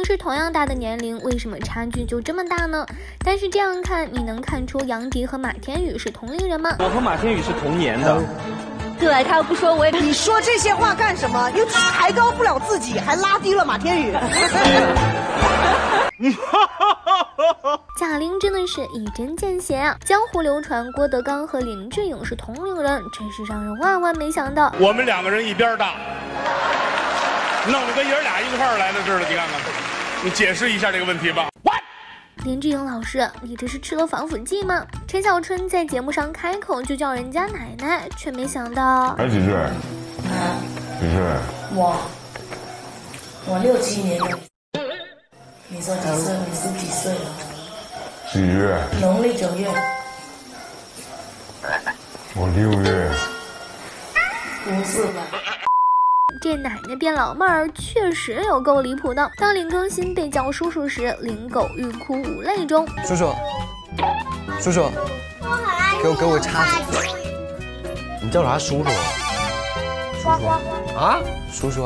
明是同样大的年龄，为什么差距就这么大呢？但是这样看，你能看出杨迪和马天宇是同龄人吗？我和马天宇是同年的。对他要不说我也。你说这些话干什么？又抬高不了自己，还拉低了马天宇。贾玲真的是一针见血啊！江湖流传郭德纲和林志颖是同龄人，真是让人万万没想到。我们两个人一边大，弄得跟爷俩一块儿来的似的，你看看，你解释一下这个问题吧。林志颖老师，你这是吃了防腐剂吗？陈小春在节目上开口就叫人家奶奶，却没想到。哎几岁？几岁？我，我六七年的。你说几岁？你是几岁了？几月？农历九月。我六月。不是吧？这奶奶变老妹儿确实有够离谱的。当林更新被叫叔叔时，林狗欲哭无泪中。叔叔，叔叔，给我给我叉子。你叫啥叔叔？叔叔。啊，叔叔。